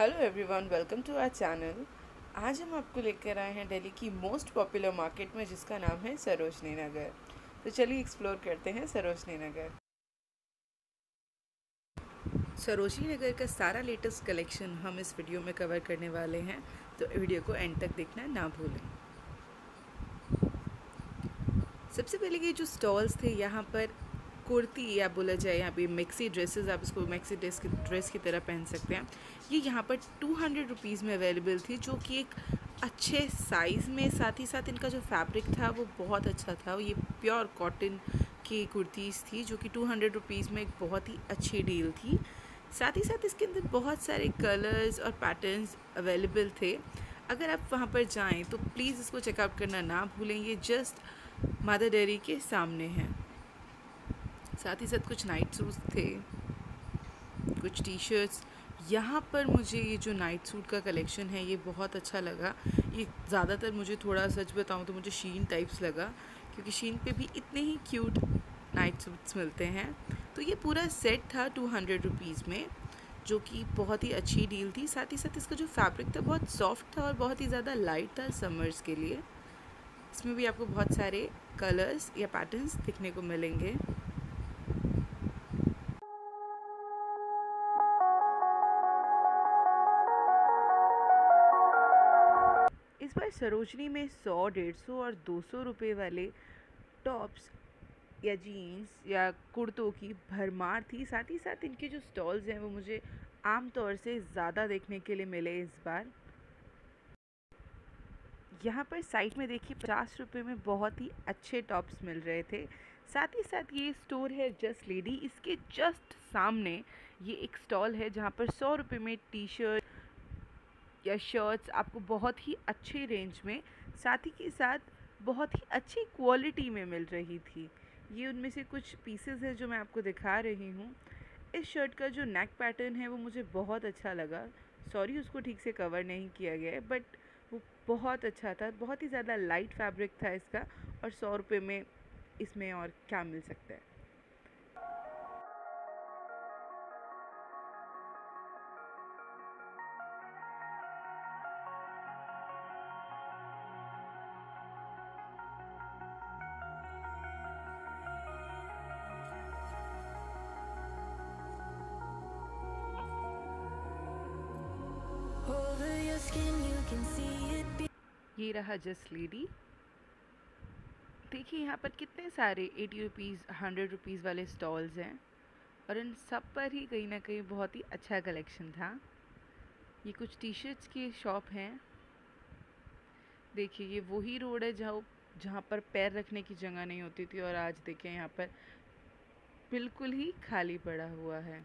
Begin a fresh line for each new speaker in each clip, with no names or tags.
Hello everyone welcome to our channel आज हम आपको लेकर आए हैं दिल्ली की मोस्ट पॉपुलर मार्केट में, जिसका नाम है सरोजनी नगर। तो चलिए एक्सप्लोर करते हैं सरोजनी नगर। सरोजनी नगर का सारा लेटेस्ट कलेक्शन हम इस वीडियो में कवर करने वाले हैं। तो वीडियो को एंड तक देखना ना भूलें। सबसे पहले ये जो स्टॉल्स थे, यहाँ पर कुर्ती या बोला जाए, यहाँ पे मिक्सी ड्रेसेस आप इसको मिक्सी ड्रेस की ड्रेस की तरह पहन सकते हैं। ये यहाँ पर टू हंड्रेड रुपीज़ में अवेलेबल थी, जो कि एक अच्छे साइज़ में, साथ ही साथ इनका जो फैब्रिक था, वो बहुत अच्छा था। ये प्योर कॉटन की कुर्तीज़ थी, जो कि टू हंड्रेड रुपीज़ में एक बहुत ही अच्छी डील थी। साथ ही साथ इसके अंदर बहुत सारे कलर्स और पैटर्न्स अवेलेबल थे। अगर आप वहाँ पर जाएँ तो प्लीज़ इसको चेकआउट करना ना भूलें, ये जस्ट मदर डेयरी के सामने है। साथ ही साथ कुछ नाइट सूट थे, कुछ टी शर्ट्स यहाँ पर मुझे ये जो नाइट सूट का कलेक्शन है, ये बहुत अच्छा लगा। ये ज़्यादातर मुझे थोड़ा सच बताऊँ तो मुझे शीन टाइप्स लगा, क्योंकि शीन पे भी इतने ही क्यूट नाइट सूट्स मिलते हैं। तो ये पूरा सेट था टू हंड्रेड रुपीज़ में, जो कि बहुत ही अच्छी डील थी। साथ ही साथ इसका जो फैब्रिक था बहुत सॉफ्ट था और बहुत ही ज़्यादा लाइट था समर्स के लिए। इसमें भी आपको बहुत सारे कलर्स या पैटर्न्स दिखने को मिलेंगे। बार सरोजनी में सौ, डेढ़ सौ और दो सौ रुपये वाले टॉप्स या जीन्स या कुर्तों की भरमार थी। साथ ही साथ इनके जो स्टॉल्स हैं वो मुझे आम तौर से ज़्यादा देखने के लिए मिले इस बार। यहाँ पर साइड में देखिए, पचास रुपये में बहुत ही अच्छे टॉप्स मिल रहे थे। साथ ही साथ ये स्टोर है जस्ट लेडी। इसके जस्ट सामने ये एक स्टॉल है जहाँ पर सौ रुपये में टी शर्ट या शर्ट्स आपको बहुत ही अच्छे रेंज में, साथ ही के साथ बहुत ही अच्छी क्वालिटी में मिल रही थी। ये उनमें से कुछ पीसेस है जो मैं आपको दिखा रही हूँ। इस शर्ट का जो नेक पैटर्न है वो मुझे बहुत अच्छा लगा। सॉरी उसको ठीक से कवर नहीं किया गया है बट वो बहुत अच्छा था। बहुत ही ज़्यादा लाइट फैब्रिक था इसका और सौ रुपये में इसमें और क्या मिल सकता है। ये रहा जस्ट लेडी देखिए, यहाँ पर कितने सारे एटी रुपीज़ हंड्रेड रुपीज़ वाले स्टॉल्स हैं और इन सब पर ही कहीं ना कहीं बहुत ही अच्छा कलेक्शन था। ये कुछ टी शर्ट्स की शॉप हैं। देखिए, ये वही रोड है जहाँ जहाँ पर पैर रखने की जगह नहीं होती थी और आज देखिए, यहाँ पर बिल्कुल ही खाली पड़ा हुआ है।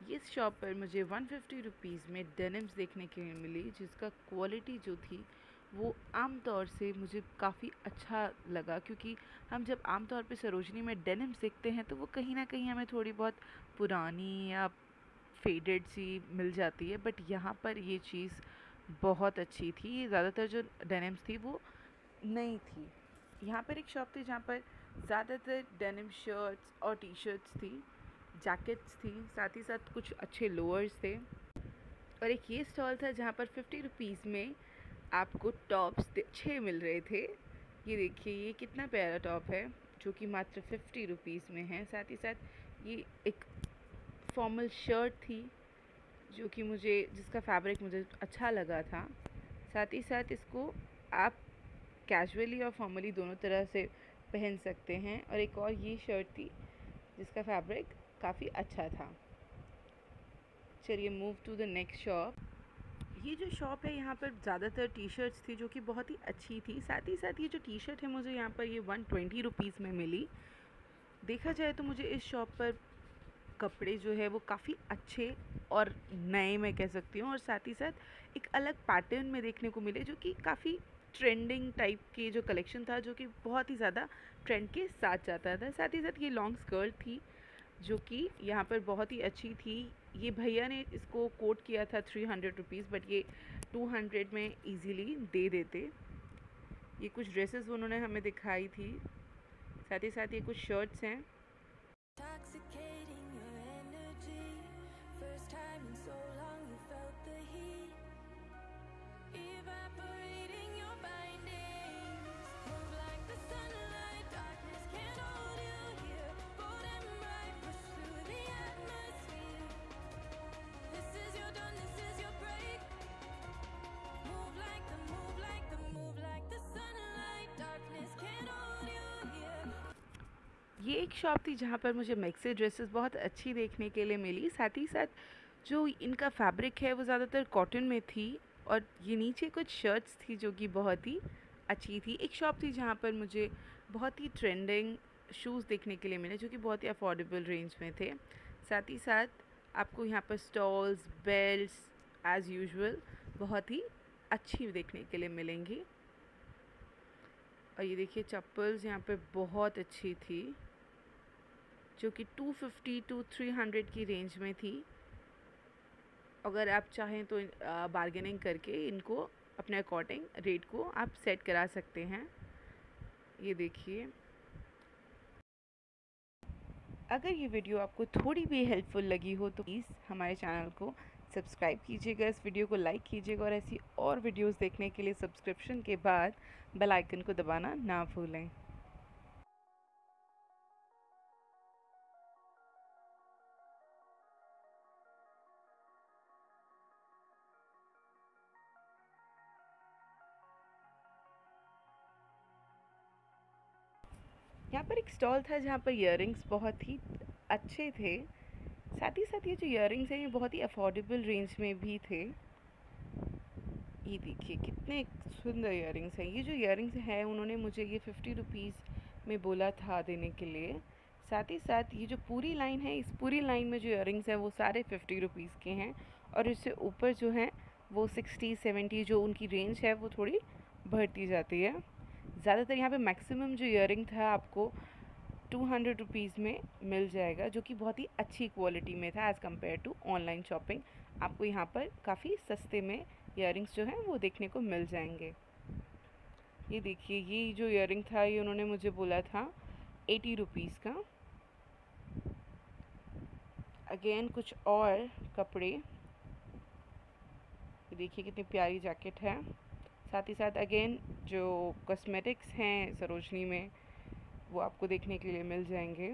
इस शॉप पर मुझे वन फिफ्टी रुपीज़ में डेनिम्स देखने के लिए मिली, जिसका क्वालिटी जो थी, वो आम तौर से मुझे काफ़ी अच्छा लगा। क्योंकि हम जब आम तौर पे सरोजनी में डेनिम्स देखते हैं तो वो कहीं ना कहीं हमें थोड़ी बहुत पुरानी या फेडेड सी मिल जाती है। बट यहाँ पर ये चीज़ बहुत अच्छी थी। ज़्यादातर जो डेनिम्स थी, वो नई थी। यहाँ पर एक शॉप थी, जहाँ पर ज़्यादातर डेनिम शर्ट्स और टी शर्ट्स थी। जैकेट्स थी, साथ ही साथ कुछ अच्छे लोअर्स थे। और एक ये स्टॉल था जहाँ पर फिफ्टी रुपीज़ में आपको टॉप्स छः मिल रहे थे। ये देखिए, ये कितना प्यारा टॉप है, जो कि मात्र फिफ्टी रुपीज़ में है। साथ ही साथ ये एक फॉर्मल शर्ट थी, जो कि मुझे, जिसका फैब्रिक मुझे अच्छा लगा था। साथ ही साथ इसको आप कैजुअली और फॉर्मली दोनों तरह से पहन सकते हैं। और एक और ये शर्ट थी, जिसका फैब्रिक काफ़ी अच्छा था। चलिए move to the next shop ये जो शॉप है, यहाँ पर ज़्यादातर टी शर्ट्स थी, जो कि बहुत ही अच्छी थी। साथ ही साथ ये जो टी शर्ट है, मुझे यहाँ पर ये वन ट्वेंटी रुपीज़ में मिली। देखा जाए तो मुझे इस शॉप पर कपड़े जो है, वो काफ़ी अच्छे और नए मैं कह सकती हूँ। और साथ ही साथ एक अलग पैटर्न में देखने को मिले, जो कि काफ़ी ट्रेंडिंग टाइप के जो कलेक्शन था, जो कि बहुत ही ज़्यादा ट्रेंड के साथ जाता था। साथ ही साथ ये लॉन्ग स्कर्ट थी जो कि यहाँ पर बहुत ही अच्छी थी। ये भैया ने इसको कोट किया था थ्री हंड्रेड रुपीज़ बट ये टू हंड्रेड में इजीली दे देते। ये कुछ ड्रेसेस उन्होंने हमें दिखाई थी। साथ ही साथ ये कुछ शर्ट्स हैं। ये एक शॉप थी जहाँ पर मुझे मैक्सी ड्रेसेस बहुत अच्छी देखने के लिए मिली। साथ ही साथ जो इनका फैब्रिक है वो ज़्यादातर कॉटन में थी और ये नीचे कुछ शर्ट्स थी जो कि बहुत ही अच्छी थी। एक शॉप थी जहाँ पर मुझे बहुत ही ट्रेंडिंग शूज़ देखने के लिए मिले जो कि बहुत ही अफोर्डेबल रेंज में थे। साथ ही साथ आपको यहाँ पर स्टॉल्स, बेल्ट्स एज़ यूजुअल बहुत ही अच्छी देखने के लिए मिलेंगी। और ये देखिए चप्पल्स यहाँ पे बहुत अच्छी थी। जो कि 250 टू 300 की रेंज में थी। अगर आप चाहें तो बार्गेनिंग करके इनको अपने अकॉर्डिंग रेट को आप सेट करा सकते हैं। ये देखिए। अगर ये वीडियो आपको थोड़ी भी हेल्पफुल लगी हो तो प्लीज़ हमारे चैनल को सब्सक्राइब कीजिएगा, इस वीडियो को लाइक कीजिएगा और ऐसी और वीडियोस देखने के लिए सब्सक्रिप्शन के बाद बेल आइकन को दबाना ना भूलें। यहाँ पर एक स्टॉल था जहाँ पर इयर बहुत ही अच्छे थे। साथ ही साथ ये जो इयर हैं, ये बहुत ही अफोर्डेबल रेंज में भी थे। ये देखिए, कितने सुंदर इयर हैं। ये जो इयर हैं, उन्होंने मुझे ये फिफ्टी रुपीज़ में बोला था देने के लिए। साथ ही साथ ये जो पूरी लाइन है, इस पूरी लाइन में जो इयर हैं, वो सारे फिफ्टी रुपीज़ के हैं। और इससे ऊपर जो हैं, वो सिक्सटी सेवेंटी जो उनकी रेंज है, वो थोड़ी बढ़ती जाती है। ज़्यादातर यहाँ पे मैक्सिमम जो इयर था आपको टू हंड्रेड रुपीज़ में मिल जाएगा, जो कि बहुत ही अच्छी क्वालिटी में था as compare to online shopping आपको यहाँ पर काफ़ी सस्ते में इयर जो हैं वो देखने को मिल जाएँगे। ये देखिए, ये जो इयर था, ये उन्होंने मुझे बोला था एटी रुपीज़ का। अगेन कुछ और कपड़े। देखिए कितनी प्यारी जैकेट है। साथ ही साथ अगेन जो कॉस्मेटिक्स हैं सरोजनी में, वो आपको देखने के लिए मिल जाएँगे।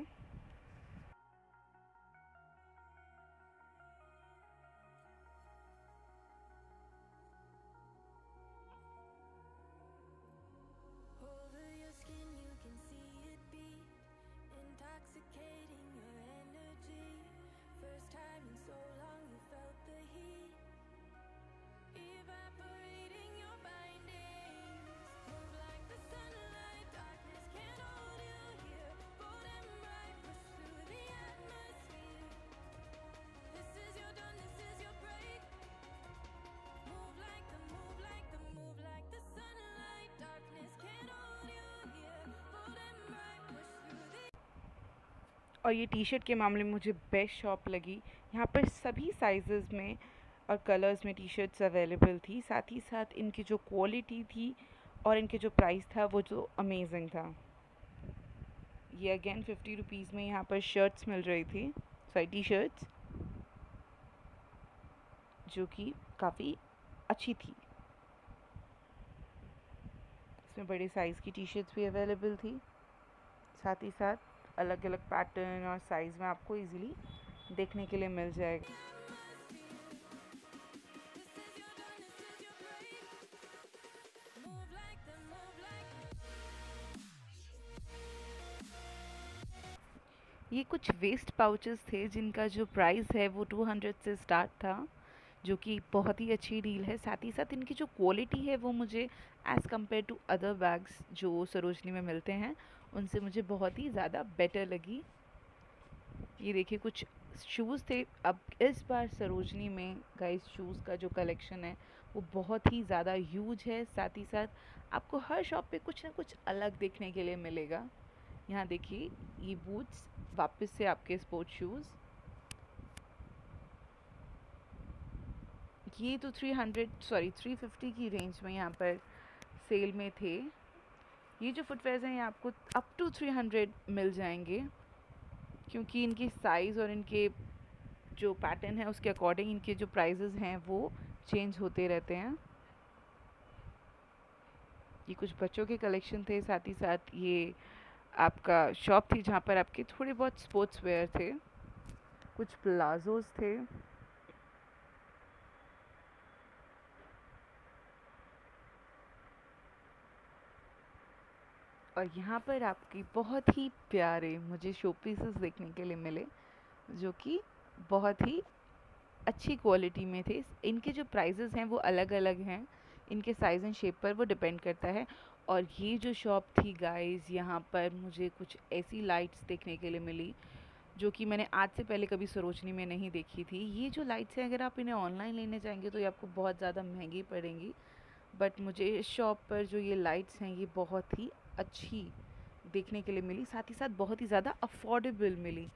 और ये टी शर्ट के मामले में मुझे बेस्ट शॉप लगी। यहाँ पर सभी साइज़ में और कलर्स में टी शर्ट्स अवेलेबल थी। साथ ही साथ इनकी जो क्वालिटी थी और इनके जो प्राइस था, वो जो अमेजिंग था। ये अगेन फिफ्टी रुपीज़ में यहाँ पर शर्ट्स मिल रही थी। सॉरी टी शर्ट्स जो कि काफ़ी अच्छी थी। इसमें बड़े साइज़ की टी शर्ट्स भी अवेलेबल थी। साथ ही साथ अलग अलग पैटर्न और साइज़ में आपको इजीली देखने के लिए मिल जाएगा। ये कुछ वेस्ट पाउचेस थे जिनका जो प्राइस है वो 200 से स्टार्ट था, जो कि बहुत ही अच्छी डील है। साथ ही साथ इनकी जो क्वालिटी है वो मुझे as compare to other bags जो सरोजनी में मिलते हैं उनसे मुझे बहुत ही ज़्यादा बेटर लगी। ये देखिए, कुछ शूज़ थे। अब इस बार सरोजनी में गाइस शूज़ का जो कलेक्शन है, वो बहुत ही ज़्यादा ह्यूज है। साथ ही साथ आपको हर शॉप पे कुछ ना कुछ अलग देखने के लिए मिलेगा। यहाँ देखिए, ये बूट्स वापस से आपके स्पोर्ट शूज़ ये तो 300 सॉरी 350 की रेंज में यहाँ पर सेल में थे। ये जो फुटवेयर्स हैं, ये आपको अप टू 300 मिल जाएँगे, क्योंकि इनकी साइज़ और इनके जो पैटर्न है, उसके अकॉर्डिंग इनके जो प्राइजेज़ हैं, वो चेंज होते रहते हैं। ये कुछ बच्चों के कलेक्शन थे, साथ ही साथ ये आपका शॉप थी जहाँ पर आपके थोड़े बहुत स्पोर्ट्स वेयर थे, कुछ प्लाजोज थे। और यहाँ पर आपकी बहुत ही प्यारे मुझे शो पीसेस देखने के लिए मिले, जो कि बहुत ही अच्छी क्वालिटी में थे। इनके जो प्राइजेज़ हैं वो अलग अलग हैं। इनके साइज़ एंड शेप पर वो डिपेंड करता है। और ये जो शॉप थी गाइस यहाँ पर मुझे कुछ ऐसी लाइट्स देखने के लिए मिली, जो कि मैंने आज से पहले कभी सरोजनी में नहीं देखी थी। ये जो लाइट्स हैं, अगर आप इन्हें ऑनलाइन लेने जाएँगे तो ये आपको बहुत ज़्यादा महँगी पड़ेंगी। बट मुझे इस शॉप पर जो ये लाइट्स हैं, ये बहुत ही अच्छी देखने के लिए मिली, साथ ही साथ बहुत ही ज़्यादा अफोर्डेबल मिली।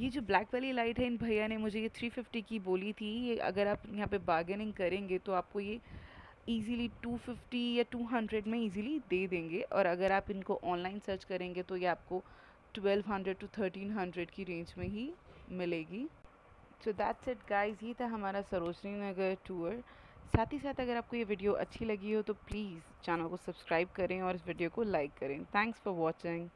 ये जो ब्लैक वाली लाइट है, इन भैया ने मुझे ये 350 की बोली थी, ये अगर आप यहाँ पे बार्गेनिंग करेंगे तो आपको ये इजीली 250 या 200 में इजीली दे देंगे और अगर आप इनको ऑनलाइन सर्च करेंगे तो ये आपको 1200 टू 1300 की रेंज में ही मिलेगी। सो दैट्स इट गाइस ये था हमारा सरोजनी नगर टूर साथ ही साथ अगर आपको ये वीडियो अच्छी लगी हो तो प्लीज़ चैनल को सब्सक्राइब करें और इस वीडियो को लाइक करें। Thanks for watching.